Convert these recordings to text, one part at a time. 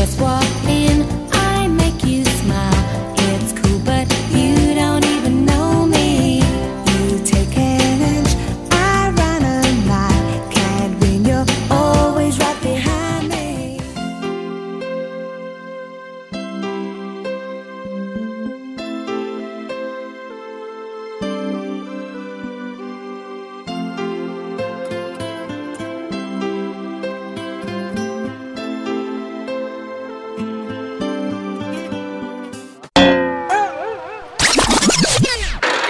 just walk in.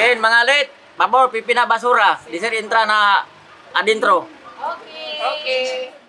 Ken, mga lit, pabor, pipina basura. Disir intra na adintro. Okay. Okay.